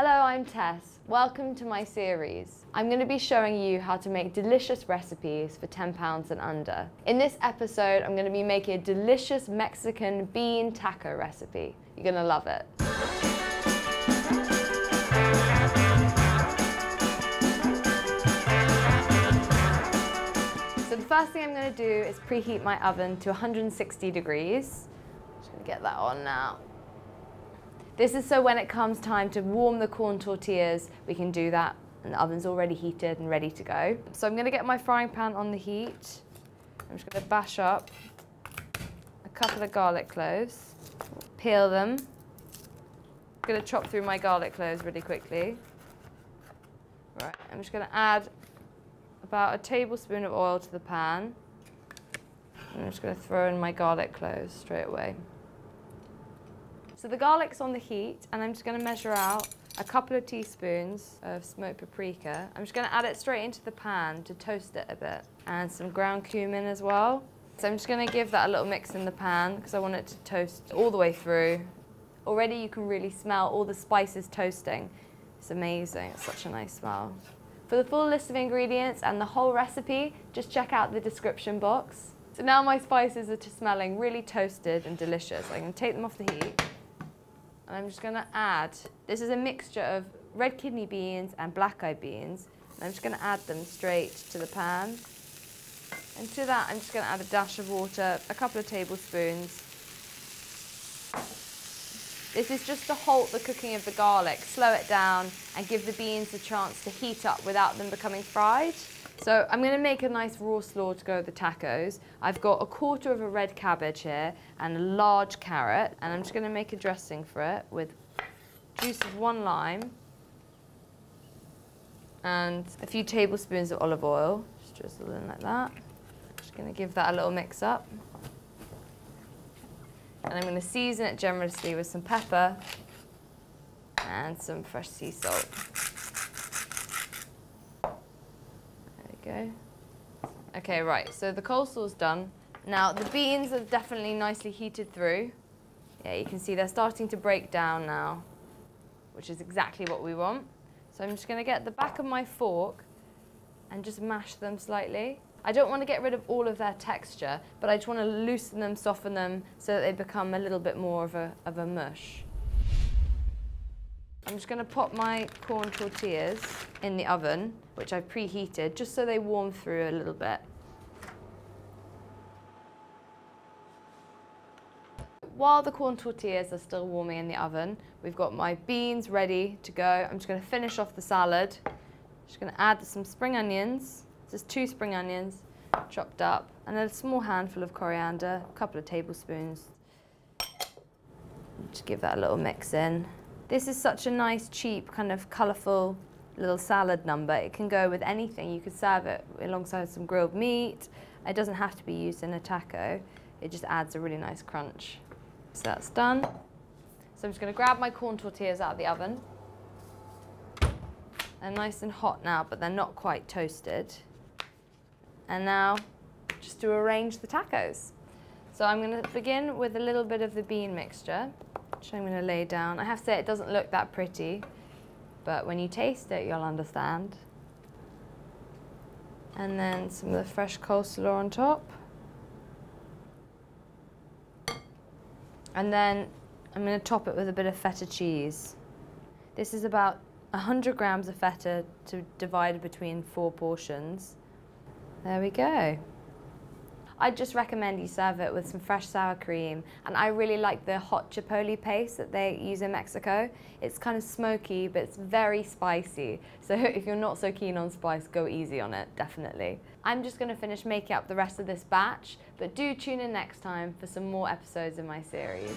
Hello, I'm Tess. Welcome to my series. I'm going to be showing you how to make delicious recipes for £10 and under. In this episode, I'm going to be making a delicious Mexican bean taco recipe. You're going to love it. So the first thing I'm going to do is preheat my oven to 160 degrees. Just going to get that on now. This is so when it comes time to warm the corn tortillas, we can do that and the oven's already heated and ready to go. So I'm gonna get my frying pan on the heat. I'm just gonna bash up a couple of garlic cloves, peel them. I'm gonna chop through my garlic cloves really quickly. Right, I'm just gonna add about a tablespoon of oil to the pan. I'm just gonna throw in my garlic cloves straight away. So the garlic's on the heat and I'm just gonna measure out a couple of teaspoons of smoked paprika. I'm just gonna add it straight into the pan to toast it a bit and some ground cumin as well. So I'm just gonna give that a little mix in the pan because I want it to toast all the way through. Already you can really smell all the spices toasting. It's amazing, it's such a nice smell. For the full list of ingredients and the whole recipe, just check out the description box. So now my spices are smelling really toasted and delicious. I can take them off the heat. And I'm just gonna add, this is a mixture of red kidney beans and black eyed beans. And I'm just gonna add them straight to the pan. And to that, I'm just gonna add a dash of water, a couple of tablespoons. This is just to halt the cooking of the garlic, slow it down, and give the beans a chance to heat up without them becoming fried. So I'm going to make a nice raw slaw to go with the tacos. I've got a quarter of a red cabbage here and a large carrot. And I'm just going to make a dressing for it with juice of one lime and a few tablespoons of olive oil. Just drizzle in like that. Just going to give that a little mix up. And I'm going to season it generously with some pepper and some fresh sea salt. Go. Okay, right, so the coleslaw's done. Now, the beans are definitely nicely heated through. Yeah, you can see they're starting to break down now, which is exactly what we want. So I'm just going to get the back of my fork and just mash them slightly. I don't want to get rid of all of their texture, but I just want to loosen them, soften them, so that they become a little bit more of a, of a mush. I'm just going to pop my corn tortillas in the oven, which I've preheated, just so they warm through a little bit. While the corn tortillas are still warming in the oven, we've got my beans ready to go. I'm just going to finish off the salad. Just going to add some spring onions, just two spring onions chopped up, and a small handful of coriander, a couple of tablespoons. Just give that a little mix in. This is such a nice, cheap, kind of colourful little salad number. It can go with anything. You could serve it alongside some grilled meat. It doesn't have to be used in a taco. It just adds a really nice crunch. So that's done. So I'm just going to grab my corn tortillas out of the oven. They're nice and hot now, but they're not quite toasted. And now, just to arrange the tacos. So I'm going to begin with a little bit of the bean mixture which I'm going to lay down. I have to say it doesn't look that pretty, but when you taste it, you'll understand. And then some of the fresh coleslaw on top. And then I'm going to top it with a bit of feta cheese. This is about 100 grams of feta to divide between four portions. There we go. I just recommend you serve it with some fresh sour cream. And I really like the hot chipotle paste that they use in Mexico. It's kind of smoky, but it's very spicy. So if you're not so keen on spice, go easy on it, definitely. I'm just gonna finish making up the rest of this batch, but do tune in next time for some more episodes in my series.